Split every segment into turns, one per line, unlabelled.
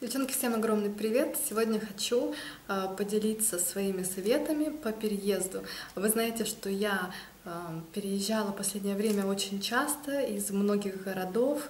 Девчонки, всем огромный привет! Сегодня хочу э, поделиться своими советами по переезду. Вы знаете, что я э, переезжала в последнее время очень часто из многих городов,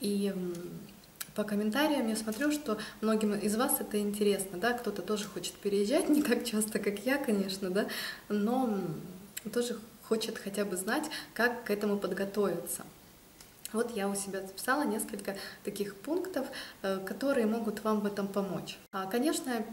и по комментариям я смотрю, что многим из вас это интересно, да, кто-то тоже хочет переезжать, не так часто, как я, конечно, да, но тоже хочет хотя бы знать, как к этому подготовиться. Вот я у себя записала несколько таких пунктов, э, которые могут вам в этом помочь. А, конечно,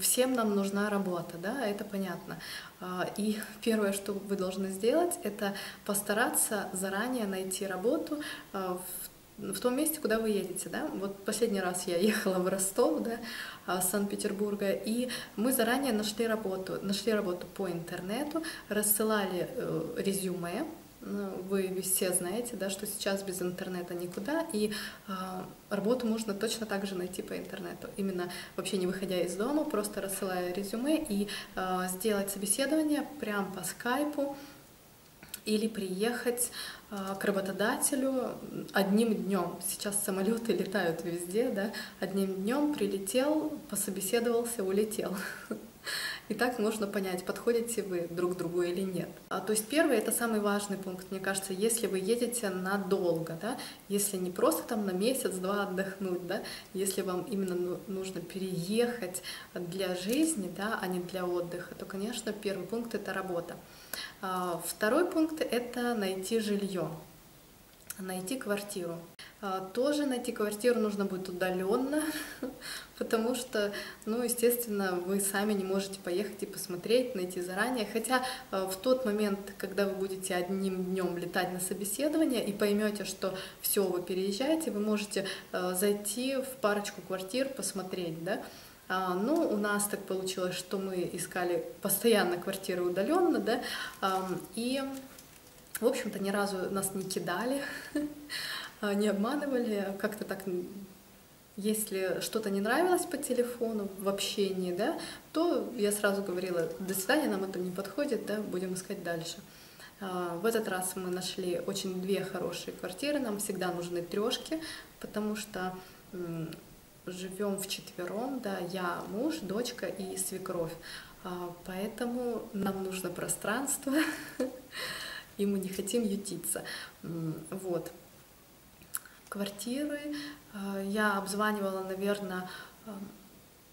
всем нам нужна работа, да, это понятно. А, и первое, что вы должны сделать, это постараться заранее найти работу а, в в том месте, куда вы едете, да. Вот последний раз я ехала в Ростов, да, с Санкт-Петербурга, и мы заранее нашли работу, нашли работу по интернету, рассылали э, резюме, вы все знаете, да, что сейчас без интернета никуда, и э, работу можно точно так же найти по интернету. Именно вообще не выходя из дома, просто рассылая резюме и э, сделать собеседование прямо по скайпу или приехать э, к работодателю одним днем. Сейчас самолеты летают везде, да, одним днем прилетел, пособеседовался, улетел. И так можно понять, подходите вы друг другу или нет. А, то есть первый это самый важный пункт, мне кажется, если вы едете надолго, да, если не просто там на месяц-два отдохнуть, да, если вам именно ну, нужно переехать для жизни, да, а не для отдыха, то, конечно, первый пункт это работа. А, второй пункт это найти жилье, найти квартиру. А, тоже найти квартиру нужно будет удаленно, потому что, ну, естественно, вы сами не можете поехать и посмотреть, найти заранее. Хотя а, в тот момент, когда вы будете одним днем летать на собеседование и поймете, что все, вы переезжаете, вы можете а, зайти в парочку квартир, посмотреть, да, ну, у нас так получилось, что мы искали постоянно квартиры удаленно, да, и, в общем-то, ни разу нас не кидали. А, не обманывали, как-то так если что-то не нравилось по телефону, в общении, да, то я сразу говорила, до свидания, нам это не подходит, да, будем искать дальше. А, в этот раз мы нашли очень две хорошие квартиры, нам всегда нужны трешки, потому что живем в четвером, да, я муж, дочка и свекровь, а, поэтому нам нужно пространство, и мы не хотим ютиться, вот квартиры. Э, я обзванивала, наверное, э,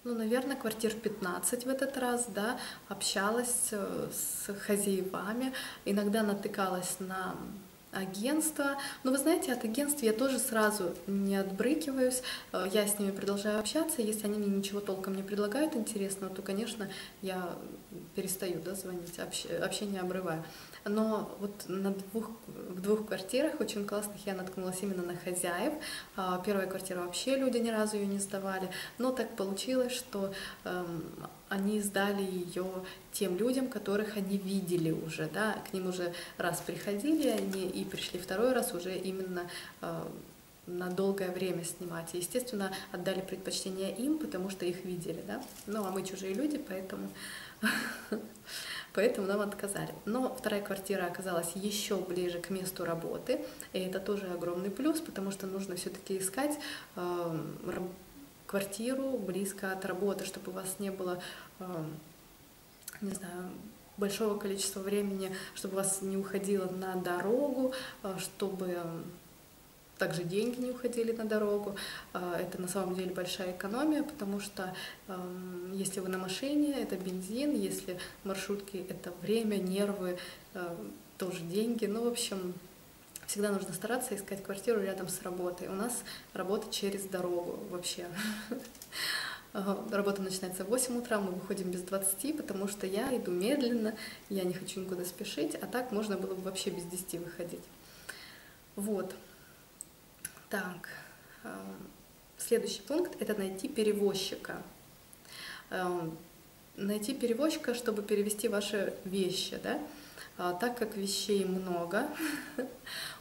ну, наверное, квартир 15 в этот раз, да, общалась э, с хозяевами, иногда натыкалась на агентства. Но вы знаете, от агентств я тоже сразу не отбрыкиваюсь. Я с ними продолжаю общаться. Если они мне ничего толком не предлагают интересного, то, конечно, я перестаю да, звонить, общение обрываю. Но вот на двух, в двух квартирах очень классных я наткнулась именно на хозяев. А, первая квартира вообще люди ни разу ее не сдавали. Но так получилось, что эм, они сдали ее тем людям, которых они видели уже, да, к ним уже раз приходили они и пришли второй раз уже именно э, на долгое время снимать. И, естественно, отдали предпочтение им, потому что их видели, да. Ну, а мы чужие люди, поэтому поэтому нам отказали. Но вторая квартира оказалась еще ближе к месту работы, и это тоже огромный плюс, потому что нужно все-таки искать э, квартиру близко от работы, чтобы у вас не было, э, не знаю, большого количества времени, чтобы вас не уходило на дорогу, э, чтобы также деньги не уходили на дорогу. А, это на самом деле большая экономия, потому что если вы на машине, это бензин, если маршрутки, это время, нервы, а, тоже деньги. Ну, в общем, всегда нужно стараться искать квартиру рядом с работой. У нас работа через дорогу вообще. Работа начинается в 8 утра, мы выходим без 20, потому что я иду медленно, я не хочу никуда спешить, а так можно было бы вообще без 10 выходить. Вот. Так, эм, следующий пункт – это найти перевозчика. Эм, найти перевозчика, чтобы перевести ваши вещи, да? А, так как вещей много,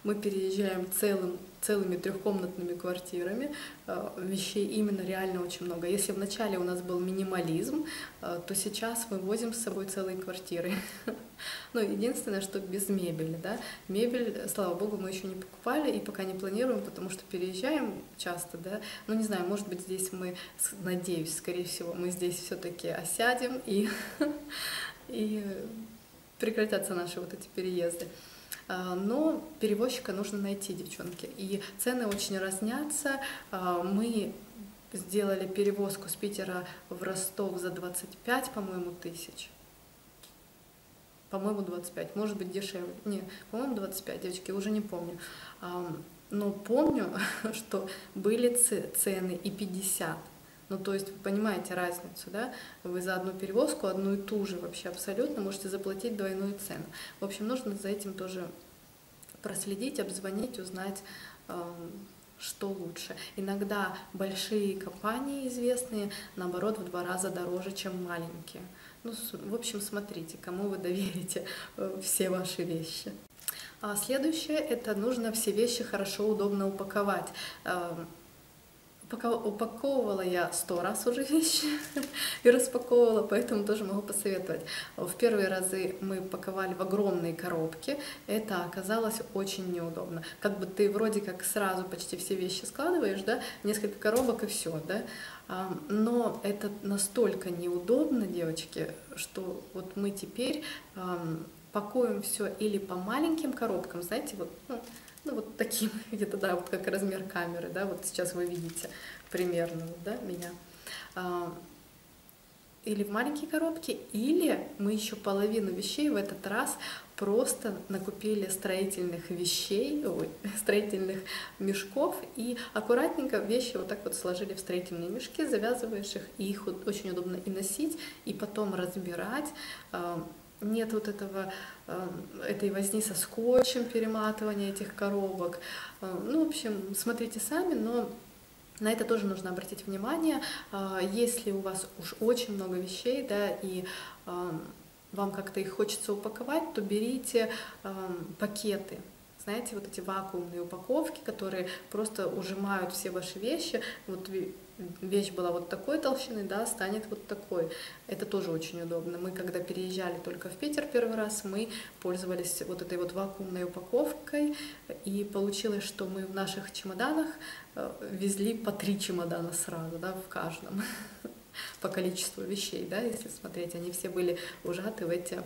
мы переезжаем целым, целыми трехкомнатными квартирами, а, вещей именно реально очень много. Если вначале у нас был минимализм, а, то сейчас мы возим с собой целые квартиры. Ну, единственное, что без мебели, да. Мебель, слава богу, мы еще не покупали и пока не планируем, потому что переезжаем часто, да. Ну, не знаю, может быть, здесь мы, надеюсь, скорее всего, мы здесь все-таки осядем и, и прекратятся наши вот эти переезды. А, но перевозчика нужно найти, девчонки. И цены очень разнятся. А, мы сделали перевозку с Питера в Ростов за 25, по-моему, тысяч. По-моему, 25, может быть, дешевле. Не, по-моему, 25, девочки, уже не помню. А, но помню, что были цены и 50. Ну, то есть вы понимаете разницу, да? Вы за одну перевозку, одну и ту же вообще абсолютно можете заплатить двойную цену. В общем, нужно за этим тоже проследить, обзвонить, узнать, эм, что лучше. Иногда большие компании известные, наоборот, в два раза дороже, чем маленькие. Ну, в общем, смотрите, кому вы доверите э, все ваши вещи. А следующее, это нужно все вещи хорошо, удобно упаковать. Упаковывала я сто раз уже вещи и распаковывала, поэтому тоже могу посоветовать. В первые разы мы паковали в огромные коробки, это оказалось очень неудобно. Как бы ты вроде как сразу почти все вещи складываешь, да, несколько коробок и все, да, но это настолько неудобно, девочки, что вот мы теперь пакуем все или по маленьким коробкам, знаете, вот, ну, ну, вот таким где-то, да, вот как размер камеры, да, вот сейчас вы видите примерно, да, меня. А, или в маленькие коробки, или мы еще половину вещей в этот раз просто накупили строительных вещей, ой, строительных мешков и аккуратненько вещи вот так вот сложили в строительные мешки, завязываешь их, и их очень удобно и носить, и потом разбирать. Нет вот этого, эм, этой возни со скотчем, перематывания этих коробок. Э, ну, в общем, смотрите сами, но на это тоже нужно обратить внимание. Э, если у вас уж очень много вещей, да, и вам как-то их хочется упаковать, то берите пакеты знаете, вот эти вакуумные упаковки, которые просто ужимают все ваши вещи. Вот вещь была вот такой толщины, да, станет вот такой. Это тоже очень удобно. Мы, когда переезжали только в Питер первый раз, мы пользовались вот этой вот вакуумной упаковкой, и получилось, что мы в наших чемоданах э, везли по три чемодана сразу, да, в каждом по количеству вещей, да, если смотреть, они все были ужаты в эти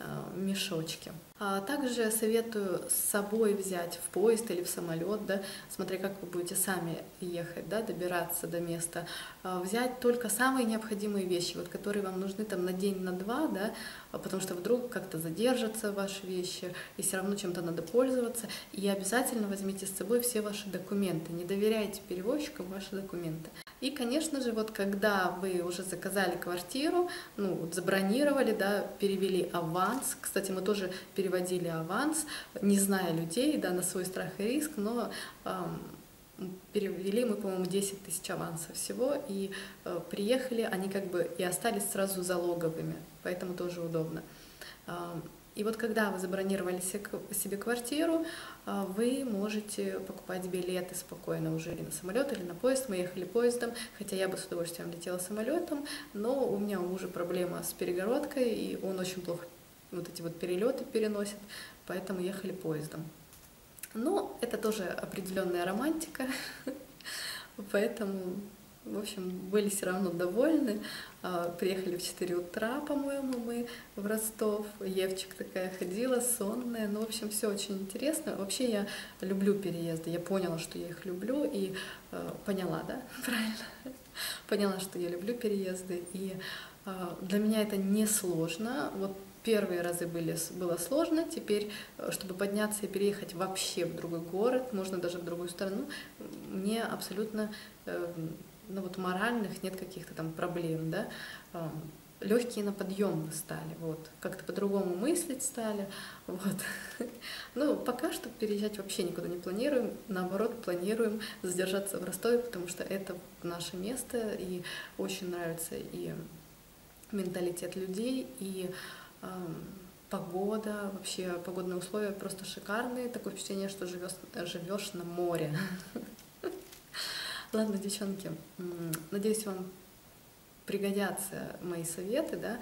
Э, мешочки. А также советую с собой взять в поезд или в самолет, да, смотря как вы будете сами ехать, да, добираться до места, а взять только самые необходимые вещи, вот, которые вам нужны там на день, на два, да, а потому что вдруг как-то задержатся ваши вещи, и все равно чем-то надо пользоваться, и обязательно возьмите с собой все ваши документы, не доверяйте перевозчикам ваши документы. И, конечно же, вот когда вы уже заказали квартиру, ну, вот забронировали, да, перевели аванс, кстати, мы тоже переводили аванс, не зная людей, да, на свой страх и риск, но эм, перевели мы, по-моему, 10 тысяч аванса всего, и э, приехали, они как бы и остались сразу залоговыми, поэтому тоже удобно. И вот когда вы забронировали себе квартиру, а, вы можете покупать билеты спокойно уже или на самолет, или на поезд. Мы ехали поездом, хотя я бы с удовольствием летела самолетом, но у меня уже проблема с перегородкой, и он очень плохо вот эти вот перелеты переносит, поэтому ехали поездом. Но это тоже определенная романтика, поэтому в общем, были все равно довольны. А, приехали в 4 утра, по-моему, мы в Ростов. Евчик такая ходила, сонная. Ну, в общем, все очень интересно. Вообще я люблю переезды. Я поняла, что я их люблю и э, поняла, да, правильно? Поняла, что я люблю переезды. И э, для меня это не сложно. Вот первые разы были, было сложно, теперь, э, чтобы подняться и переехать вообще в другой город, можно даже в другую страну, мне абсолютно ну вот моральных нет каких-то там проблем, да, легкие на подъем мы стали, вот, как-то по-другому мыслить стали, вот. Ну, пока что переезжать вообще никуда не планируем, наоборот, планируем задержаться в Ростове, потому что это наше место, и очень нравится и менталитет людей, и погода, вообще погодные условия просто шикарные. Такое впечатление, что живешь, живешь на море. Ладно, девчонки, надеюсь, вам пригодятся мои советы, да,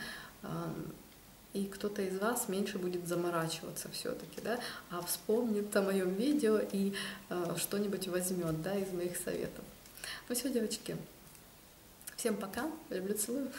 и кто-то из вас меньше будет заморачиваться все-таки, да, а вспомнит о моем видео и э, что-нибудь возьмет, да, из моих советов. Ну все, девочки, всем пока, люблю, целую.